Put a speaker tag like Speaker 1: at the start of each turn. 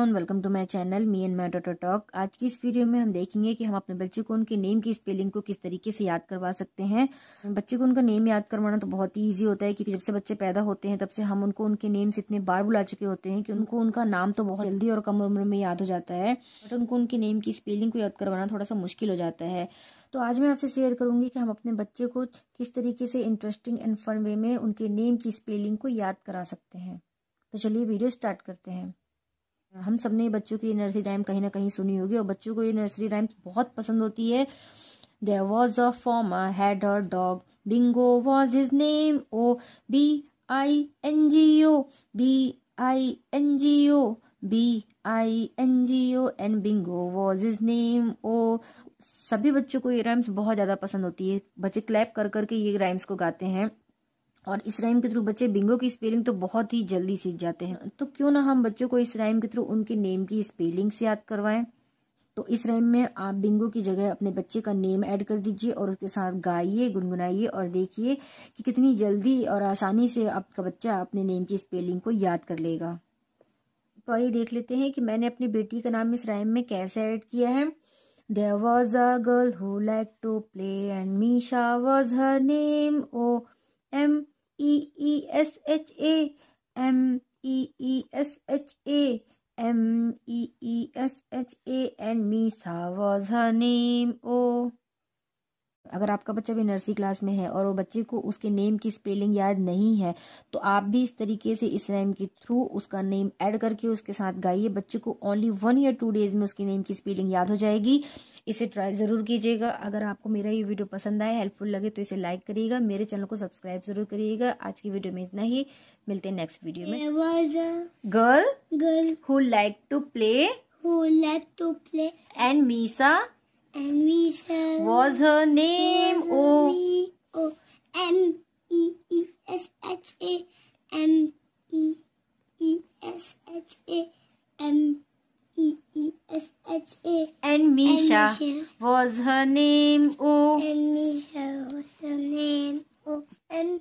Speaker 1: Everyone welcome to my channel me and my daughter talk आज की इस video में हम देखेंगे कि हम अपने बच्चे को उनके नेम की स्पेलिंग को किस तरीके से याद करवा सकते हैं। बच्चे को उनका नेम याद करवाना तो बहुत ही ईजी होता है क्योंकि जब से बच्चे पैदा होते हैं, तब से हम उनको उनके नेम से इतने बार बुला चुके होते हैं कि उनको उनका नाम तो बहुत जल्दी और कम उम्र में याद हो जाता है। बट उनको उनके नेम की स्पेलिंग को याद करवाना थोड़ा सा मुश्किल हो जाता है। तो आज मैं आपसे शेयर करूँगी कि हम अपने बच्चे को किस तरीके से इंटरेस्टिंग एंड फन वे में उनके नेम की स्पेलिंग को याद करा सकते हैं। तो चलिए वीडियो स्टार्ट करते हैं। हम सबने बच्चों की नर्सरी राइम कहीं ना कहीं सुनी होगी और बच्चों को ये नर्सरी राइम बहुत पसंद होती है। There was a farmer had a dog Bingo was his name oh B I N G O B I N G O B I N G O and Bingo was his name oh सभी बच्चों को ये rhymes बहुत ज़्यादा पसंद होती है। बच्चे क्लैप कर करके ये राइम्स को गाते हैं। और इस राइम के थ्रू बच्चे बिंगो की स्पेलिंग तो बहुत ही जल्दी सीख जाते हैं। तो क्यों ना हम बच्चों को इस राइम के थ्रू उनके नेम की स्पेलिंग से याद करवाएँ? तो इस राइम में आप बिंगो की जगह अपने बच्चे का नेम ऐड कर दीजिए और उसके साथ गाइए, गुनगुनाइए और देखिए कि कितनी जल्दी और आसानी से आपका बच्चा अपने नेम की स्पेलिंग को याद कर लेगा। तो आइए देख लेते हैं कि मैंने अपनी बेटी का नाम इस राइम में कैसे ऐड किया है। There was a girl who like to play and Misha was her name oh M E E S H A M E E S H A M E E S H A and Misa was her name. Oh. अगर आपका बच्चा भी nursery class में है और वो बच्चे को उसके नेम की स्पेलिंग याद नहीं है तो आप भी इस तरीके से इस नेम के थ्रू उसका नेम ऐड करके उसके साथ गाइए। बच्चे को ओनली वन या टू डेज़ में उसके नेम की स्पेलिंग याद हो जाएगी। इसे ट्राई ज़रूर कीजिएगा। अगर आपको मेरा ये वीडियो पसंद आए हेल्पफुल लगे तो इसे लाइक करिएगा। मेरे चैनल को सब्सक्राइब ज़रूर करिएगा। आज की वीडियो में इतना ही। मिलते हैं नेक्स्ट वीडियो में। Girl
Speaker 2: girl
Speaker 1: who like to play
Speaker 2: who liked to play
Speaker 1: and Misa Was her name O?
Speaker 2: E O M E E S H A M E E S H A M E E S H A.
Speaker 1: And Misha. Was her name O?
Speaker 2: And Misha
Speaker 1: was her name O. And